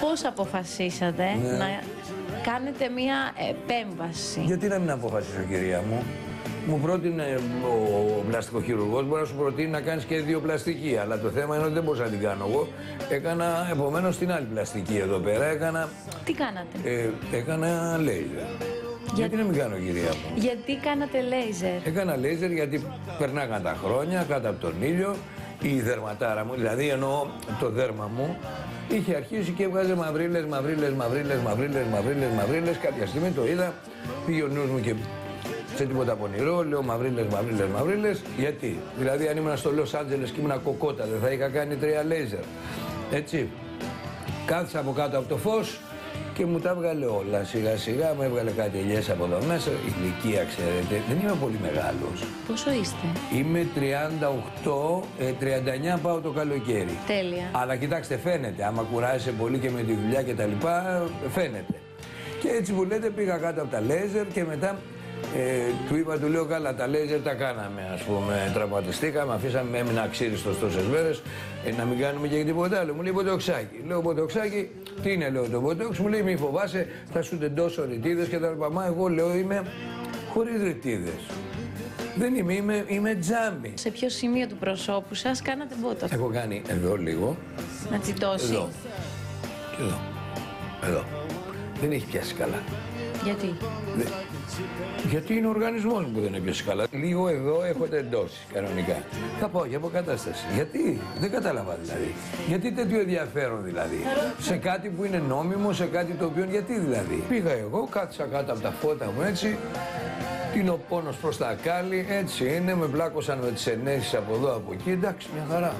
Πώς αποφασίσατε Ναι. να κάνετε μία επέμβαση; Γιατί να μην αποφασίσω, κυρία μου; Μου πρότεινε ο, ο πλαστικοχειρουργός, μπορεί να σου προτείνει να κάνεις και δύο πλαστική. Αλλά το θέμα είναι ότι δεν μπορούσα να την κάνω εγώ. Έκανα επομένως την άλλη πλαστική εδώ πέρα. Έκανα, Τι κάνατε; ε, έκανα λέιζερ. Γιατί να μην κάνω, κυρία μου; Γιατί κάνατε λέιζερ; Έκανα λέιζερ γιατί περνάγαν τα χρόνια κάτω από τον ήλιο. Η δερματάρα μου, δηλαδή εννοώ το δέρμα μου, είχε αρχίσει και έβγαζε μαυρίλες, μαυρίλες, μαυρίλες, μαυρίλες, μαυρίλες, μαυρίλες. Κάποια στιγμή το είδα, πήγε ο νους μου και σε τίποτα πονηρό, λέω μαυρίλες, μαυρίλες, μαυρίλες. Γιατί, δηλαδή αν ήμουν στο Λος Άντζελες και ήμουν κοκότα, δεν θα είχα κάνει τρία λέιζερ. Έτσι. Κάθισα από κάτω από το φως και μου τα έβγαλε όλα. Σιγά σιγά μου έβγαλε κάτι ελιές από εδώ μέσα. Ηλικία, ξέρετε. Δεν είμαι πολύ μεγάλος. Πόσο είστε; Είμαι 38, ε, 39 πάω το καλοκαίρι. Τέλεια. Αλλά κοιτάξτε, φαίνεται. Άμα κουράζεσαι πολύ και με τη δουλειά και τα λοιπά, φαίνεται. Και έτσι που λέτε πήγα κάτω από τα λέιζερ και μετά ε, του είπα, του λέω καλά, τα λέιζερ τα κάναμε, ας πούμε, τραυματιστήκαμε, αφήσαμε, έμεινα αξίριστος τόσες μέρες, ε, να μην κάνουμε και τίποτα άλλο. Μου λέει ποτοξάκι. Λέω ποτοξάκι, τι είναι, λέω το ποτόξ, μου λέει μη φοβάσαι, θα σου τεντώσω ρητίδες και τα λοιπά. Μα εγώ λέω είμαι χωρίς ρητίδες. Δεν είμαι, είμαι, είμαι τζάμι. Σε ποιο σημείο του προσώπου σας κάνατε μπότο; Έχω κάνει εδώ λίγο, Να τσιτώσει. εδώ και εδώ. Εδώ. Δεν έχει πιάσει καλά. Γιατί; Δε- Γιατί είναι ο οργανισμός μου που δεν έπιασε καλά. Λίγο εδώ έχω τεντώσει κανονικά. Θα πάω για αποκατάσταση. Γιατί, δεν κατάλαβα δηλαδή. Γιατί τέτοιο ενδιαφέρον δηλαδή; Σε κάτι που είναι νόμιμο, σε κάτι το οποίο. Γιατί δηλαδή; Πήγα εγώ, κάθισα κάτω από τα φώτα μου έτσι. Είναι ο πόνος προς τα κάλλη, έτσι είναι, με πλάκωσαν με τις ενέσεις από εδώ από εκεί, εντάξει, μια χαρά.